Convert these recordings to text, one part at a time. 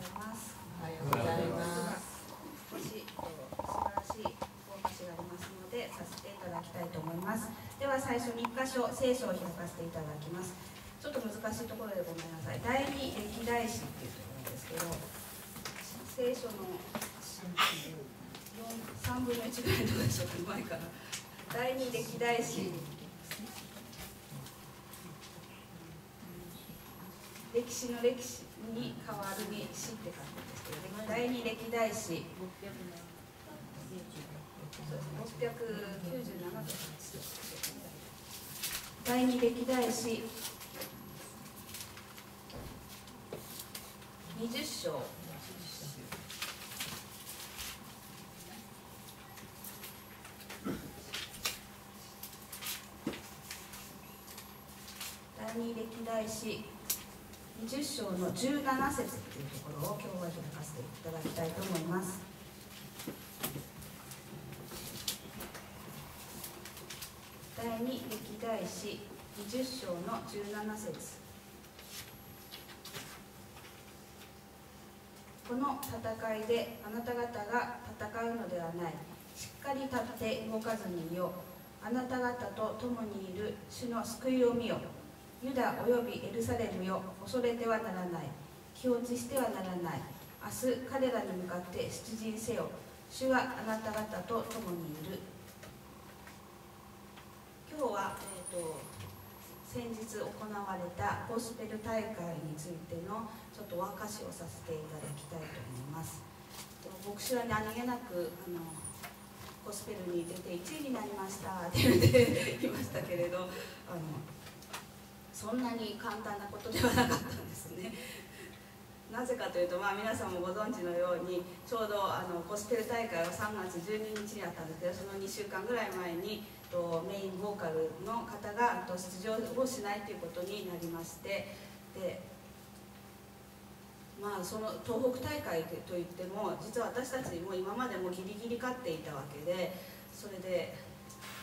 おはようございます。少し素晴らしいお話があります。のでさせていただきたいと思います。では最初に1箇所聖書を開かせていただきます。ちょっと難しいところでごめんなさい。第二歴代史っていうところです。けど、聖書の3分の1ぐらいのところでしょうか前から。第二歴代史歴史の歴史に変わるに史って書くんですけど、第二歴代史。697第二歴代史20章第二歴代史。20章の17節っていうところを今日は開かせていただきたいと思います。第二歴代史20章の17節。この戦いであなた方が戦うのではない。しっかり立って動かずにいよあなた方と共にいる主の救いを見よ。ユダおよびエルサレムよ恐れてはならない。気落ちしてはならない。明日彼らに向かって出陣せよ。主はあなた方と共にいる。今日は、えーと、先日行われたゴスペル大会についてのちょっとお明かしをさせていただきたいと思います。牧師は何気なくあのゴスペルに出て1位になりました。って言っていましたけれどあのそんなに簡単なことではなかったんですね。なぜかというと、まあ、皆さんもご存知のようにちょうどあのゴスペル大会は3月12日にあったんですけどその2週間ぐらい前にとメインボーカルの方がと出場をしないということになりましてでまあその東北大会といっても実は私たちも今までもギリギリ勝っていたわけでそれで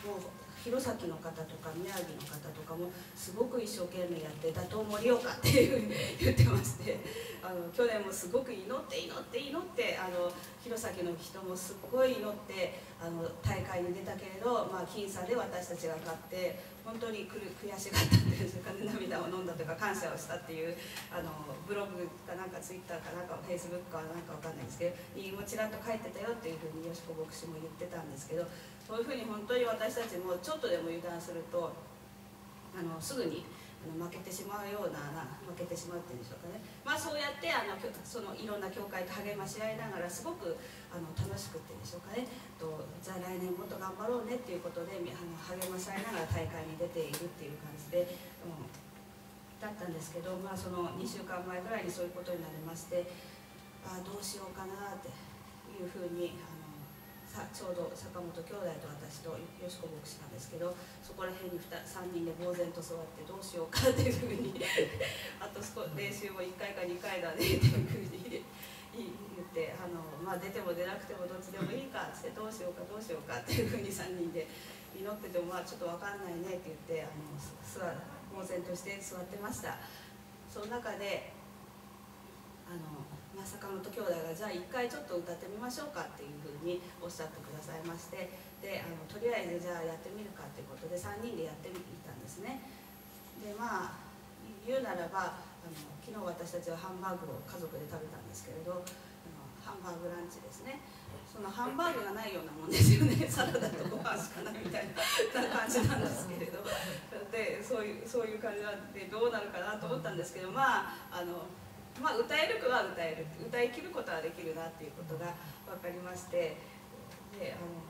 もう弘前の方とか宮城の方とかもすごく一生懸命やって打倒盛岡っていうふうに言ってましてあの去年もすごく祈って祈って祈ってあの弘前の人もすっごい祈ってあの大会に出たけれど、まあ、僅差で私たちが勝って本当に悔しがったんです。というか感謝をしたっていうあのブログかなんかツイッターかなんかフェイスブックかなんかわかんないですけどにもちらっと書いてたよっていうふうによしこ牧師も言ってたんですけどそういうふうに本当に私たちもちょっとでも油断するとあのすぐに負けてしまうような負けてしまうっていうんでしょうかね。まあそうやってあのそのいろんな教会と励まし合いながらすごくあの楽しくっていうんでしょうかね。とじゃあ来年もっと頑張ろうねっていうことであの励まし合いながら大会に出ているっていう感じで、うん、だったんですけどまあその2週間前ぐらいにそういうことになりましてあどうしようかなっていうふうにあのさちょうど坂本兄弟と私とよしこ牧師なんですけどそこら辺に 3, 人で呆然と座ってどうしようかっていうふうに あと練習も1回か2回だねっていうふうに言ってあの、まあ、出ても出なくてもどっちでもいいかってどうしようかどうしようかっていうふうに3人で祈ってても、まあ、ちょっと分かんないねって言ってあの座呆然として座ってました。その中であのまあ、坂本兄弟がじゃあ一回ちょっと歌ってみましょうかっていうふうにおっしゃってくださいましてであのとりあえずじゃあやってみるかっていうことで3人でやってみたんですね。でまあ言うならばあの昨日私たちはハンバーグを家族で食べたんですけれどハンバーグランチですね。そのハンバーグがないようなもんですよね。サラダとご飯しかないみたいな感じなんですけれど。でそういうそういう感じなんでどうなるかなと思ったんですけどまああのまあ、歌える子は歌える。歌い切ることはできるなっていうことが分かりまして。であの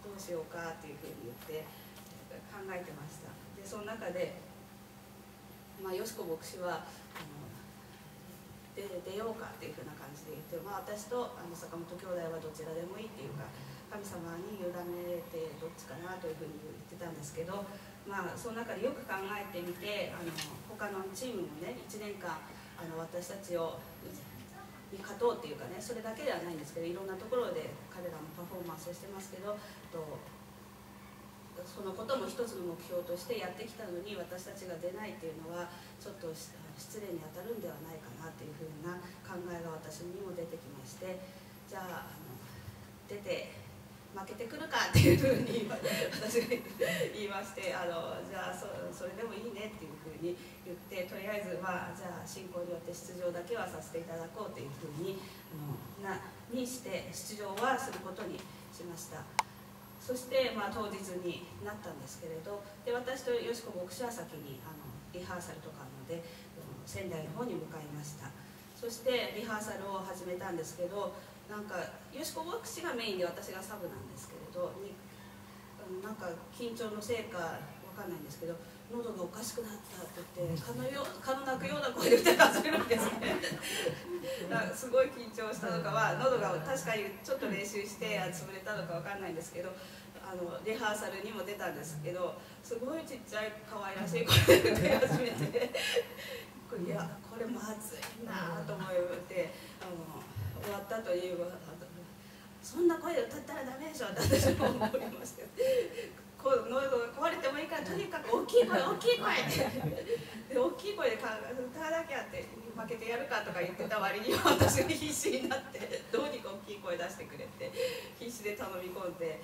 どうしようかっていうふうに言って考えてました。でその中で、まあ、よしこ牧師はあので出ようかっていうふうな感じで言って、まあ、私とあの坂本兄弟はどちらでもいいっていうか神様に委ねてどっちかなというふうに言ってたんですけど、まあ、その中でよく考えてみてあの他のチームもね1年間あの私たちをに勝とうっていうかねそれだけではないんですけどいろんなところで彼らもパフォーマンスをしてますけどとそのことも一つの目標としてやってきたのに私たちが出ないっていうのはちょっと失礼に当たるんではないかなっていうふうな考えが私にも出てきましてじゃああの出て負けてくるかっていうふうに私が言いましてあのじゃあそそれでもいいねっていうふうに言ってとりあえずまあじゃあ進行によって出場だけはさせていただこうというふうにあのなにして出場はすることにしました。そして、まあ、当日になったんですけれどで私とよしこ牧師は先にあのリハーサルとかあるので仙台の方に向かいました。そしてリハーサルを始めたんですけどなんかよしこ牧師がメインで私がサブなんですけれどになんか緊張のせいかわかんないんですけど喉がおかしくなったって言って蚊のよ蚊の鳴くような声で歌い始めるんですねすごい緊張したのかは喉が確かにちょっと練習して潰れたのかわかんないんですけどあのリハーサルにも出たんですけどすごいちっちゃい可愛らしい声で歌い始めていやこれまずいなと思ってあの終わったというそんな声で歌ったらダメでしょって私も思いましたこう喉が壊れてもいいからとにかく大きい声大きい声。で大きい声で歌わなきゃって負けてやるかとか言ってた割には私が必死になってどうにか大きい声出してくれて必死で頼み込んで。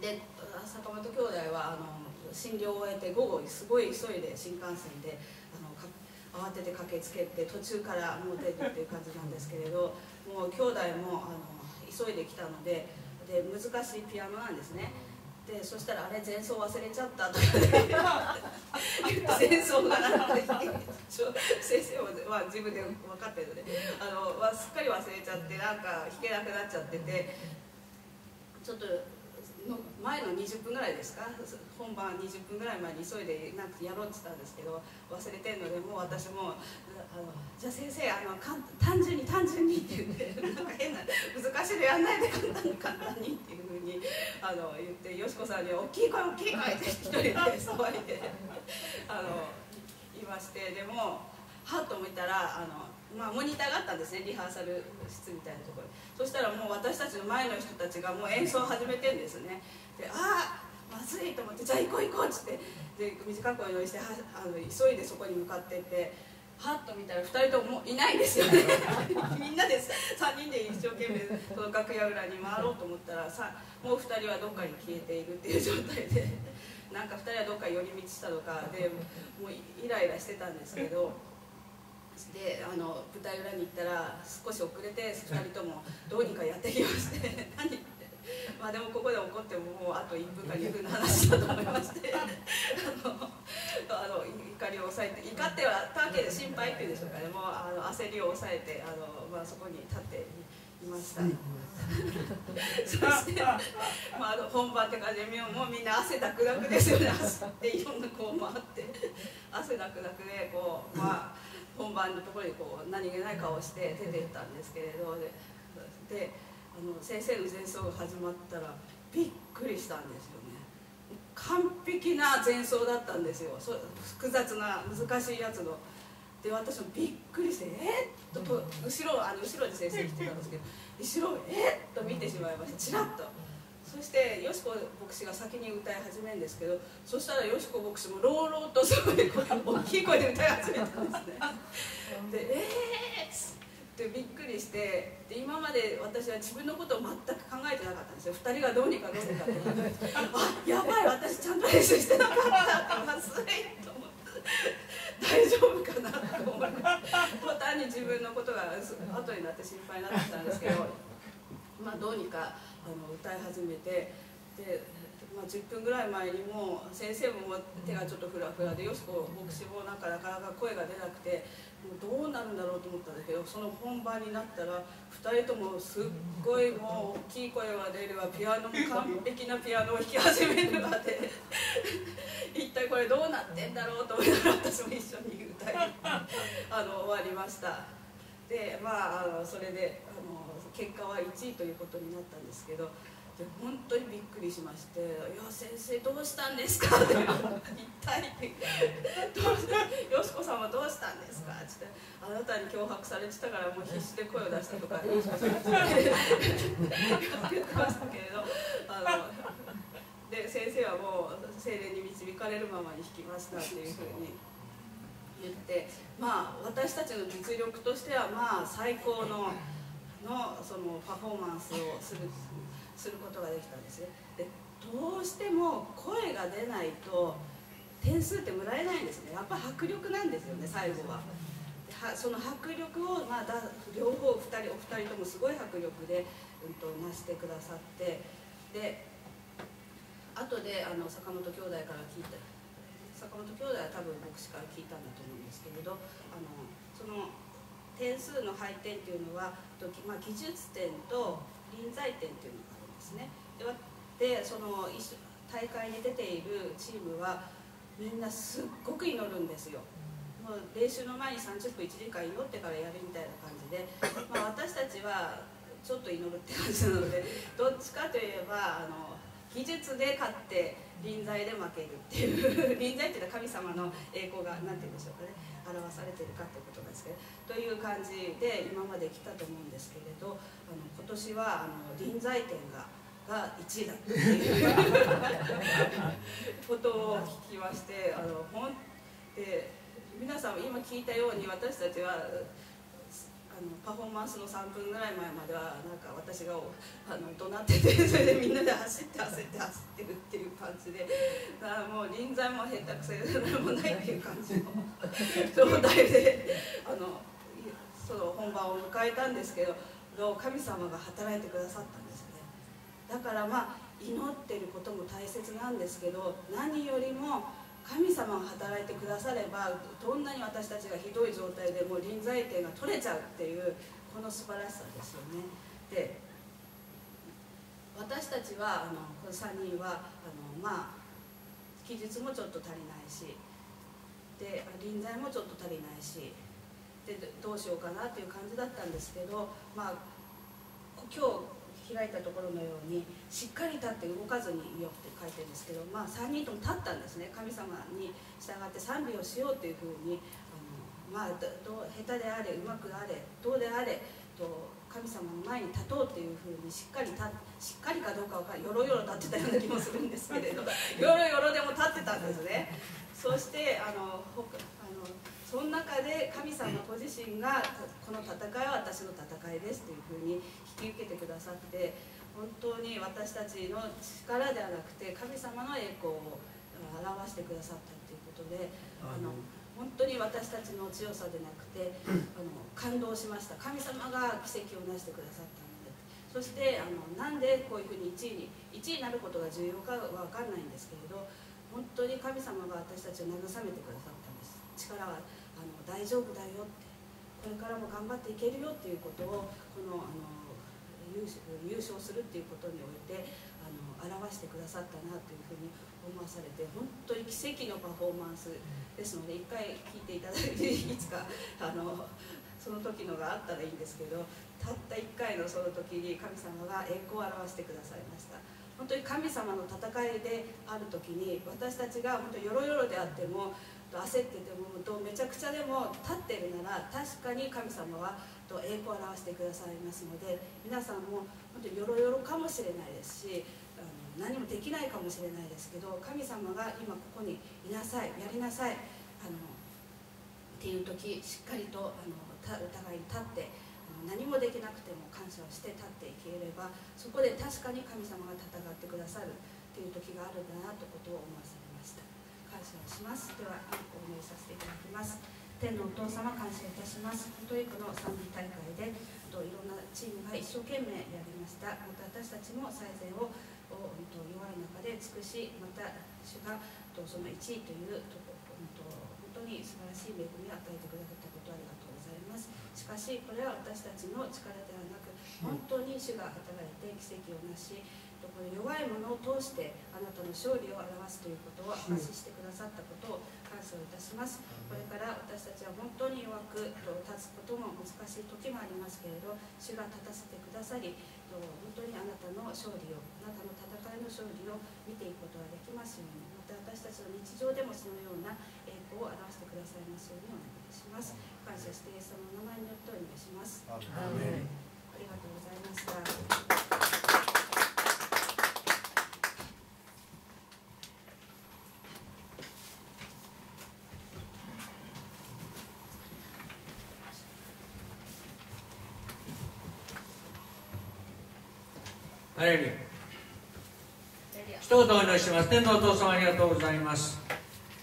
で坂本兄弟はあの診療を終えて午後すごい急いで新幹線で慌てて駆けつけて途中からもう出るっていう感じなんですけれどもう兄弟もあの急いできたのでで難しいピアノなんですねでそしたら「あれ前奏忘れちゃった」とか前奏がなくて先生は自分で分かってるのであのすっかり忘れちゃってなんか弾けなくなっちゃっててちょっと。の前の20分ぐらいですか？本番20分ぐらい前に急いでなんかやろうって言ったんですけど忘れてるのでもう私もあの「じゃあ先生あのかん単純に単純に」って言ってなんか変な難しいのやんないで簡単に簡単にっていうふうにあの言ってよしこさんに「大きい声大きい声」って一人で騒いであの言いましてでもはっと見たらあのまあ、モニターがあったんですねリハーサル室みたいなところ。そしたらもう私たちの前の人たちがもう演奏を始めてんですね。でああまずいと思ってじゃあ行こう行こうっつって。で短い声のしてはあの急いでそこに向かってってはっと見たら2人ともいないですよね。みんなで3人で一生懸命その楽屋裏に回ろうと思ったらさもう2人はどっかに消えているっていう状態で。なんか2人はどっか寄り道したとかでもうイライラしてたんですけど。であの舞台裏に行ったら少し遅れて2人ともどうにかやってきまして 何って。まあでもここで怒ってももうあと1分か2分の話だと思いまして あのあの怒りを抑えて怒ってはたわけで心配っていうんでしょうかね。もうあの焦りを抑えてあの、まあ、そこに立っていました。そして、まあ、あの本番って感じでもうみんな汗だくだくですよね。走っていろんなこう回って汗だくだくでこうまあ本番のところにこう何気ない顔して出てったんですけれどでであの先生の前奏が始まったらびっくりしたんですよね完璧な前奏だったんですよ複雑な難しいやつので私もびっくりして「えっ?」と後ろあの後ろに先生来てたんですけど後ろを「えっ?」と見てしまいましたちらっと。そしてよしこ牧師が先に歌い始めるんですけどそしたらよしこ牧師も朗々とすごい大きい声で歌い始めたんですねで「えー!」ってびっくりしてで今まで私は自分のことを全く考えてなかったんですよ2人がどうにかどうにかってあやばい私ちゃんと練習してなかったってまずいと思って大丈夫かなと思って単に自分のことが後になって心配になってたんですけどまあどうにか。あの歌い始めてで、まあ、10分ぐらい前にも先生も手がちょっとフラフラでよしこ牧師もなんかなかなか声が出なくてもうどうなるんだろうと思ったんだけどその本番になったら2人ともすっごいもう大きい声が出るわピアノも完璧なピアノを弾き始めるわで一体これどうなってんだろうと思いながら私も一緒に歌いあの終わりました。でまああのそれであの結果は1位ということになったんですけどで本当にびっくりしまして「いや先生どうしたんですか?」って「一体どうしたよしこさんはどうしたんですか?」ってあなたに脅迫されてたからもう必死で声を出したとか言ってましたけれどあので先生はもう精霊に導かれるままに弾きましたっていうふうに。言ってまあ私たちの実力としてはまあ最高ののそのパフォーマンスをするすることができたんですね。でどうしても声が出ないと点数ってもらえないんですね。やっぱ迫力なんですよね最後は。はその迫力を、まあ、だ両方2人お二人ともすごい迫力で、うんと、なしてくださって。で後であの坂本兄弟から聞いた坂本兄弟は多分牧師から聞いたんだと思うんですけれどあのその点数の配点っていうのは、まあ、技術点と臨在点っていうのがあるんですね。でその大会に出ているチームはみんなすっごく祈るんですよ。もう練習の前に30分1時間祈ってからやるみたいな感じで、まあ、私たちはちょっと祈るって感じなのでどっちかといえばあの技術で勝って臨在で負けるっていう臨在っていうのは神様の栄光が何て言うんでしょうかね表されてるかっていうことなんですけどという感じで今まで来たと思うんですけれどあの今年はあの臨在点がが1位だっていうことを聞きましてあのほんで皆さん今聞いたように私たちはのパフォーマンスの3分ぐらい前まではなんか私があの怒鳴ってて それでみんなで走って焦って走ってるっていう感じでだからもう臨在も下手くそでもないっていう感じの状態であのその本番を迎えたんですけど神様が働いてくださったんですね。だからまあ祈ってることも大切なんですけど何よりも神様が働いてくださればどんなに私たちがひどい状態でも臨在点が取れちゃうっていうこの素晴らしさですよね。で私たちはあのこの3人はあのまあ記述もちょっと足りないしで臨在もちょっと足りないしでどうしようかなっていう感じだったんですけどまあ今日開いたところのようにしっかり立って動かずにいようって書いてるんですけど、まあ、3人とも立ったんですね。神様に従って賛美をしようというふうにあの、まあ、ど下手であれうまくあれどうであれと神様の前に立とうっていうふうにしっかり立しっかりかどうか分からよろよろ立ってたような気もするんですけれど よろよろでも立ってたんですね。そしてあのその中で神様ご自身がこの戦いは私の戦いですというふうに引き受けてくださって本当に私たちの力ではなくて神様の栄光を表してくださったということであの本当に私たちの強さでなくて あの感動しました。神様が奇跡を成してくださったので。そしてあのなんでこういうふうに1位に1位になることが重要かは分かんないんですけれど本当に神様が私たちを慰めてくださったんです。力はあの大丈夫だよってこれからも頑張っていけるよっていうことをこのあの優勝するっていうことにおいてあの表してくださったなというふうに思わされて本当に奇跡のパフォーマンスですので一回聞いていただいていつかあのその時のがあったらいいんですけどたった1回のその時に神様が栄光を表してくださいました。本当に神様の戦いである時に私たちが本当よろよろであってもと焦っててもめちゃくちゃでも立ってるなら確かに神様はと栄光を表してくださいますので皆さんも本当によろよろかもしれないですしあの何もできないかもしれないですけど神様が今ここにいなさいやりなさいあのっていう時しっかりとあのお互いに立って何もできなくても感謝をして立っていければそこで確かに神様が戦ってくださるっていう時があるんだなということを思わせ感謝をします。ではお祈りさせていただきます。天のお父様感謝いたします。トイックの賛美大会でといろんなチームが一生懸命やりました。また私たちも最善をと弱い中で尽くしまた主がとその1位というとと本当に素晴らしい恵みを与えてくださったことありがとうございます。しかしこれは私たちの力ではなく本当に主が働いて奇跡をなしこの弱い者を通してあなたの勝利を表すということを発ししてくださったことを感謝をいたします。これから私たちは本当に弱く立つことも難しい時もありますけれど主が立たせてくださり本当にあなたの勝利をあなたの戦いの勝利を見ていくことができますようにまた私たちの日常でもそのような栄光を表してくださいますようにお願いします。感謝してイエス様の名前によってお願いします。あありがとう。ございました。一言お祈りします。天皇お父様ありがとうございます。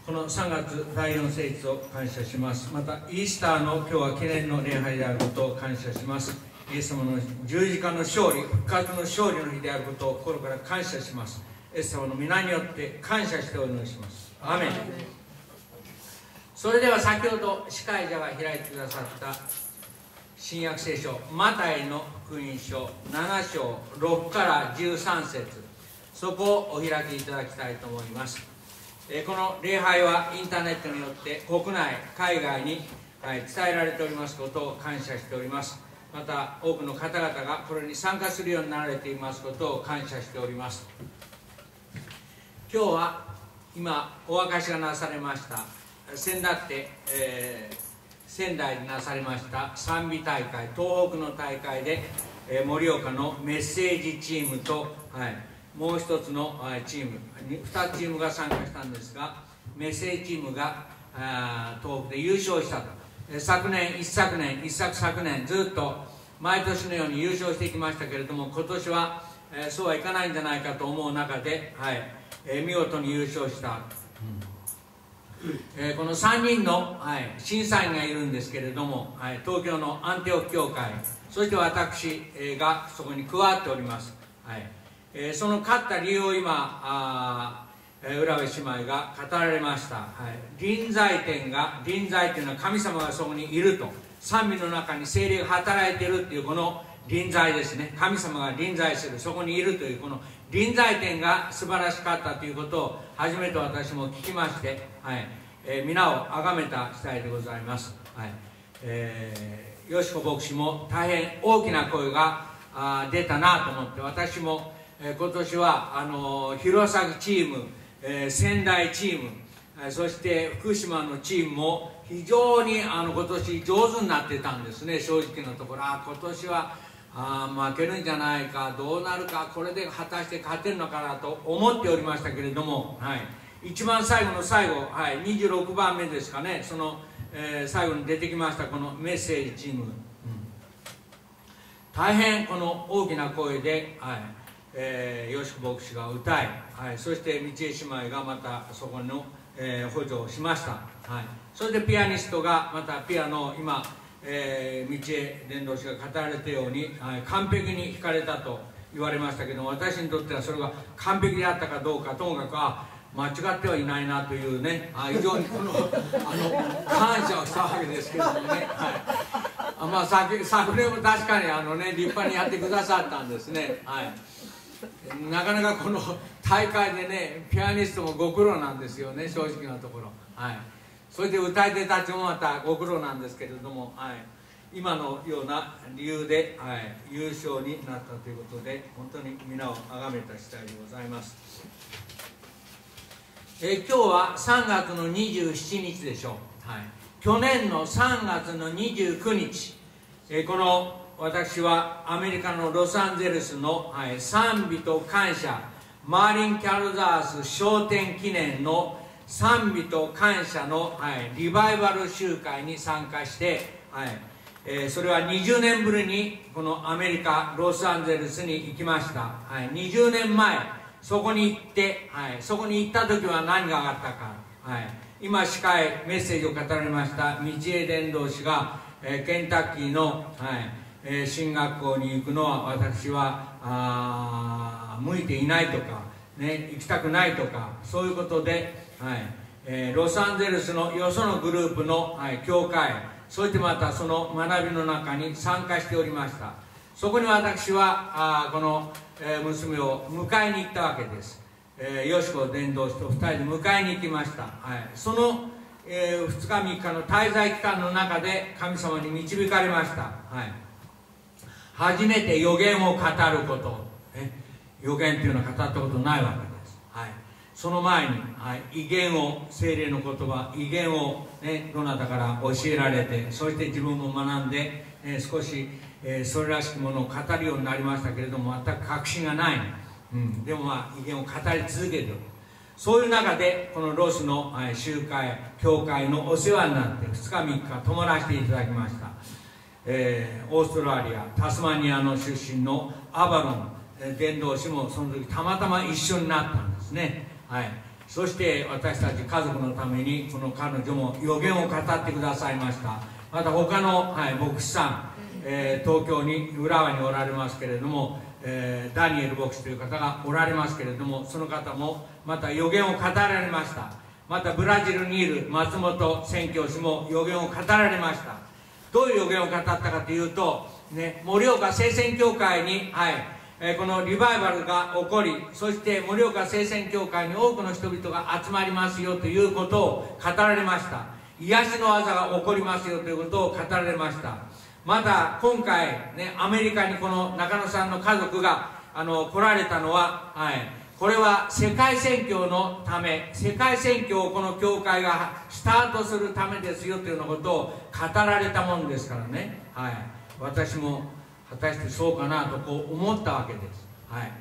この3月第4聖地を感謝します。またイースターの今日は記念の礼拝であることを感謝します。イエス様の十字架の勝利復活の勝利の日であることを心から感謝します。イエス様の皆によって感謝してお祈りします。アメン。それでは先ほど司会者が開いてくださった新約聖書マタイの福音書7章6から13節。そこをお開きいただきたいと思います。この礼拝はインターネットによって国内海外に伝えられておりますことを感謝しております。また多くの方々がこれに参加するようになられていますことを感謝しております。今日は今お明かしがなされました先だって、えー、仙台でなされました賛美大会東北の大会で盛、えー、岡のメッセージチームと、はい、もう一つのチーム2チームが参加したんですがメッセージチームが東北で優勝したと。昨年一昨年一昨昨年ずっと毎年のように優勝してきましたけれども今年は、えー、そうはいかないんじゃないかと思う中で、はいえー、見事に優勝した、うん。えー、この3人の、はい、審査員がいるんですけれども、はい、東京のアンテオ協会そして私、えー、がそこに加わっております、はいえー、その勝った理由を今あ浦部姉妹が語られました、はい、臨在点が臨在というのは神様がそこにいると。賛美の中に精霊が働いているっていうこの臨在ですね。神様が臨在する。そこにいるというこの臨在点が素晴らしかったということを初めて私も聞きまして、はい。えー、皆を崇めた次第でございます、はい。えー、よしこ牧師も大変大きな声があ出たなと思って私も、えー、今年はあの弘前チームえー、仙台チーム、えそして福島のチームも非常にあの今年上手になってたんですね正直なところ。あ今年はあ負けるんじゃないかどうなるかこれで果たして勝てるのかなと思っておりましたけれども、はい、一番最後の最後、はい、26番目ですかねその、えー、最後に出てきましたこのメッセージチーム、うん、大変この大きな声で、はい。えー、よしこ牧師が歌い、はい、そして道江姉妹がまたそこの、えー、補助をしました、はい、それでピアニストがまたピアノを今、えー、道江伝道師が語られたように、はい、完璧に弾かれたと言われましたけど私にとってはそれが完璧であったかどうかともかくあ間違ってはいないなというねあ非常にこのあの感謝をしたわけですけどもね、はい、あまあ昨昨年も確かにあの、ね、立派にやってくださったんですね。はい。なかなかこの大会でねピアニストもご苦労なんですよね正直なところ。はい。それで歌い手たちもまたご苦労なんですけれども、はい、今のような理由で、はい、優勝になったということで本当に皆を崇めた次第でございます。え今日は3月の27日でしょう、はい、去年の3月の29日えこの私はアメリカのロサンゼルスの、はい、賛美と感謝。マーリン・キャルザース商店記念の賛美と感謝の、はい、リバイバル集会に参加して、はいえー、それは20年ぶりにこのアメリカロサンゼルスに行きました、はい、20年前そこに行って、はい、そこに行った時は何があったか、はい、今司会メッセージを語られました道枝伝道師が、えー、ケンタッキーの、はいえ、進学校に行くのは私はあ向いていないとか、ね、行きたくないとかそういうことで、はい。えー、ロサンゼルスのよそのグループの、はい、教会そしてまたその学びの中に参加しておりました。そこに私はあこの、えー、娘を迎えに行ったわけです、え、よしこ伝道師と2人で迎えに行きました、はい、その、えー、2日3日の滞在期間の中で神様に導かれました、はい。初めて予言を語ること、ね、予言というのは語ったことないわけです、はい、その前に、はい、威厳を精霊の言葉威厳を、ね、どなたから教えられてそして自分も学んで、え少し、え、それらしきものを語るようになりましたけれども全く確信がない、うん、でもまあ威厳を語り続けてる。そういう中でこのロスの集会教会のお世話になって2日3日泊まらせていただきました。えー、オーストラリアタスマニアの出身のアバロン、伝道師もその時たまたま一緒になったんですね。はい。そして私たち家族のためにこの彼女も予言を語ってくださいました。また他の、はい、牧師さん、えー、東京に浦和におられますけれども、えー、ダニエル牧師という方がおられますけれどもその方もまた予言を語られました。またブラジルにいる松本宣教師も予言を語られました。どういう予言を語ったかというと、ね、盛岡聖戦協会に、はいえー、このリバイバルが起こりそして盛岡聖戦協会に多くの人々が集まりますよということを語られました。癒しの技が起こりますよということを語られました。また今回、ね、アメリカにこの中野さんの家族があの来られたのは、はい、これは世界宣教のため世界宣教をこの教会がスタートするためですよというようなことを語られたもんですからね、はい、私も果たしてそうかなとこう思ったわけです、はい、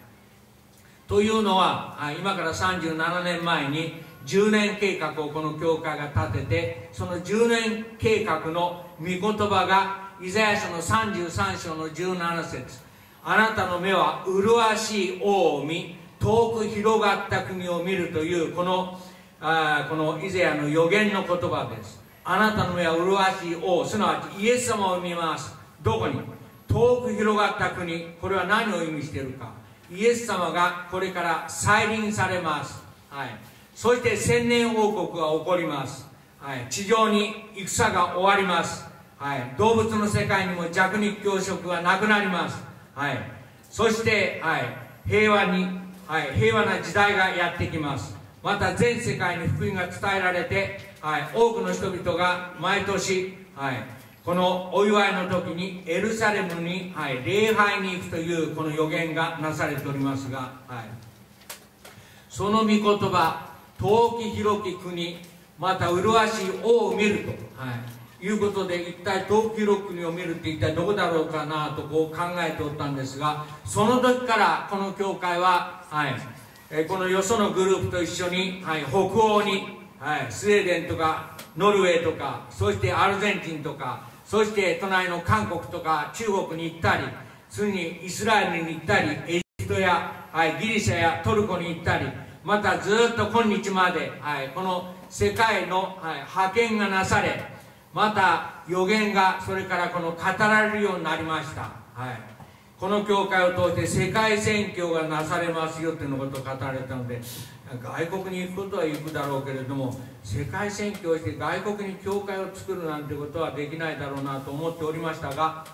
というのは今から37年前に10年計画をこの教会が立ててその10年計画の御言葉がイザヤ書の33章の17節。あなたの目は麗しい王を見遠く広がった国を見るというこのあこのイゼヤの予言の言葉です。あなたの目は麗しい王すなわちイエス様を見ます。どこに？遠く広がった国。これは何を意味しているか。イエス様がこれから再臨されます、はい、そして千年王国が起こります、はい、地上に戦が終わります、はい、動物の世界にも弱肉強食はなくなります、はい、そして、はい、平和にはい、平和な時代がやってきます。また全世界に福音が伝えられて、はい、多くの人々が毎年、はい、このお祝いの時にエルサレムに、はい、礼拝に行くというこの予言がなされておりますが、はい、その御言葉遠き広き国また麗しい王を見ると、はいいうことで一体東急六国を見るって一体どこだろうかなとこう考えておったんですがその時からこの教会は、はいえこのよそのグループと一緒に、はい、北欧に、はい、スウェーデンとかノルウェーとかそしてアルゼンチンとかそして隣の韓国とか中国に行ったり次にイスラエルに行ったりエジプトや、はい、ギリシャやトルコに行ったりまたずっと今日まで、はい、この世界の、はい、派遣がなされまた予言がそれからこの語られるようになりました、はい、この教会を通して世界宣教がなされますよということを語られたので外国に行くことは行くだろうけれども世界宣教をして外国に教会を作るなんてことはできないだろうなと思っておりましたが、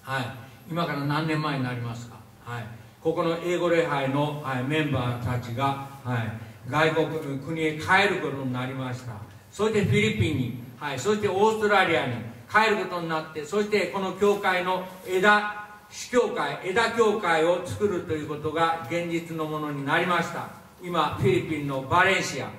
はい、今から何年前になりますか、はい、ここの英語礼拝の、はい、メンバーたちが、はい、外国国へ帰ることになりました。そしてフィリピンにはい、そしてオーストラリアに帰ることになってそしてこの教会の枝主教会枝教会を作るということが現実のものになりました。今フィリピンのバレンシア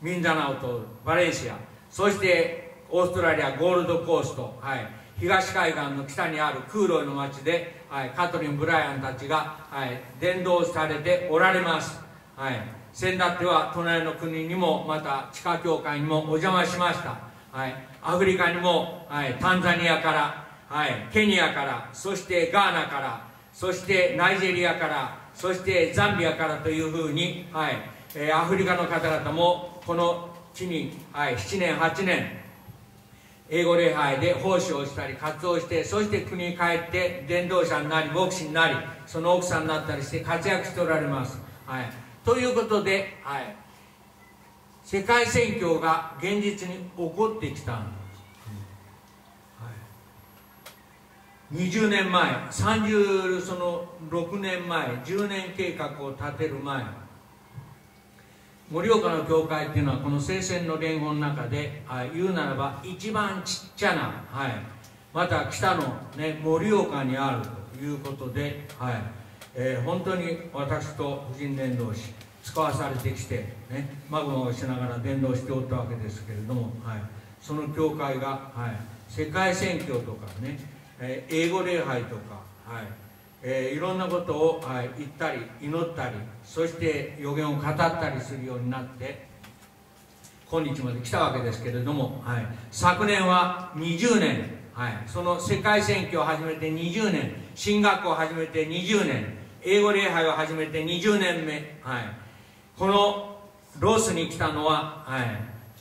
ミンダナオとバレンシアそしてオーストラリアゴールドコースト、はい、東海岸の北にあるクーロイの町で、はい、カトリン・ブライアンたちが、はい、伝道されておられます、はい、先だっては隣の国にもまた地下教会にもお邪魔しました。はい、アフリカにも、はい、タンザニアから、はい、ケニアからそしてガーナからそしてナイジェリアからそしてザンビアからというふうに、はい。えー、アフリカの方々もこの地に、はい、7年8年英語礼拝で奉仕をしたり活動してそして国に帰って伝道者になり牧師になりその奥さんになったりして活躍しておられます、はい、ということで、はい、世界選挙が現実に起こってきたんです、はい、20年前30その6年前10年計画を立てる前盛岡の教会っていうのはこの聖戦の連合の中で、はい、言うならば一番ちっちゃな、はい、また北の、ね、盛岡にあるということで、はい。えー、本当に私と婦人伝道師使わされてきて、ね、マグマをしながら伝道しておったわけですけれども、はい、その教会が、はい、世界宣教とかね、えー、英語礼拝とか、はい。えー、いろんなことを、はい、言ったり祈ったりそして予言を語ったりするようになって今日まで来たわけですけれども、はい、昨年は20年、はい、その世界選挙を始めて20年進学を始めて20年英語礼拝を始めて20年目、はい、このロスに来たのは、はい、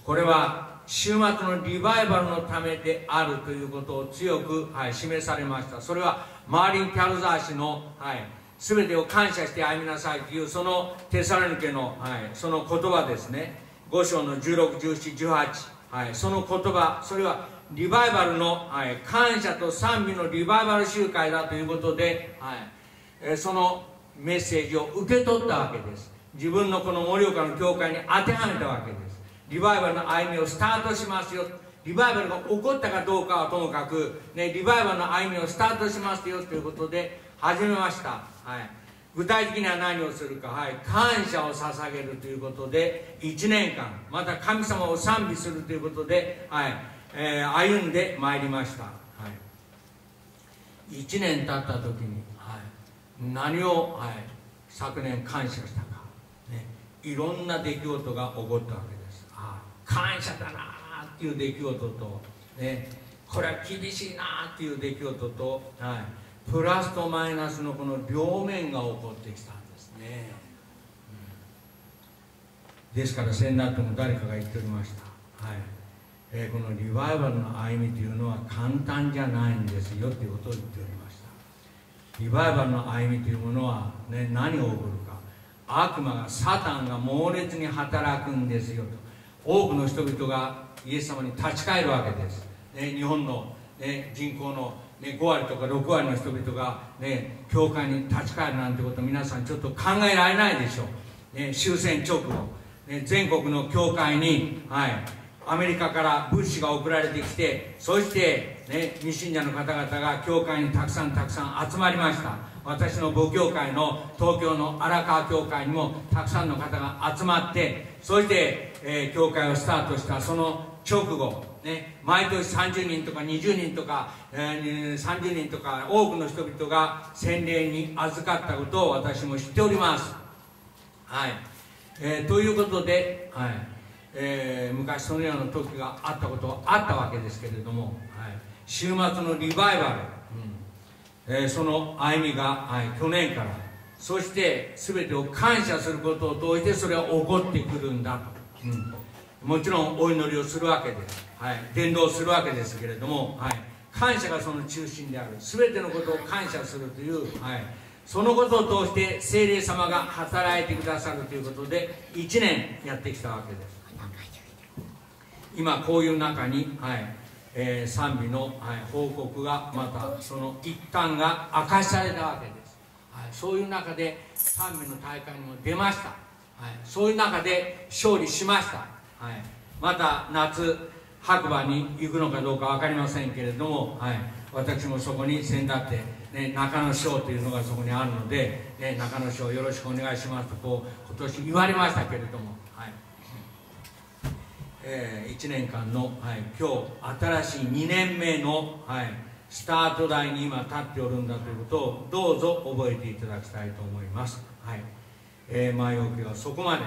これは週末のリバイバルのためであるということを強く、はい、示されました。それはマーリン・キャルザー氏の、はい、全てを感謝して歩みなさいというそのテサロニケの、はい、その言葉ですね。5章の161718、はい、その言葉。それはリバイバルの、はい、感謝と賛美のリバイバル集会だということで、はいそのメッセージを受け取ったわけです。自分のこの盛岡の教会に当てはめたわけです。リバイバルの歩みをスタートしますよ。リバイバルが起こったかどうかはともかく、ね、リバイバルの歩みをスタートしますよということで始めました、はい、具体的には何をするか、はい、感謝を捧げるということで1年間また神様を賛美するということで、はい。えー、歩んでまいりました、はい、1年経った時に、はい、何を、はい、昨年感謝したか、いろんな出来事が起こったわけです。感謝だなっていう出来事と、ね、これは厳しいなっていう出来事と、はい、プラスとマイナスのこの両面が起こってきたんですね、うん、ですから先だとも誰かが言っておりました、はい。えー、このリバイバルの歩みというのは簡単じゃないんですよということを言っておりました。リバイバルの歩みというものは、ね、何が起こる悪魔がサタンが猛烈に働くんですよと。多くの人々がイエス様に立ち返るわけです、ね、日本の、ね、人口の、ね、5割とか6割の人々が、ね、教会に立ち返るなんてこと皆さんちょっと考えられないでしょう、ね、終戦直後、ね、全国の教会に、はい、アメリカから物資が送られてきてそして、ね、未信者の方々が教会にたくさんたくさん集まりました。私の母教会の東京の荒川教会にもたくさんの方が集まってそしてえー、教会をスタートしたその直後、ね、毎年30人とか20人とか、えー、30人とか多くの人々が洗礼に預かったことを私も知っております。はい。えー、ということで、はい。えー、昔そのような時があったことはあったわけですけれども、はい、週末のリバイバル、えー、その歩みが、はい、去年から。そして全てを感謝することを通してそれは起こってくるんだと。うん、もちろんお祈りをするわけです、はい、伝道するわけですけれども、はい、感謝がその中心である。全てのことを感謝するという、はい、そのことを通して精霊様が働いてくださるということで1年やってきたわけです。今こういう中に、はいえー、賛美の、はい、報告がまたその一端が明かされたわけです、はい、そういう中で賛美の大会にも出ました。はい、そういう中で勝利しました、はい、また夏白馬に行くのかどうか分かりませんけれども、はい、私もそこに先立って、ね、中野賞というのがそこにあるので、ね、中野賞よろしくお願いしますとこう今年言われましたけれども、はい。えー、1年間の、はい、今日新しい2年目の、はい、スタート台に今立っておるんだということをどうぞ覚えていただきたいと思います。はいえー、前置きはそこまで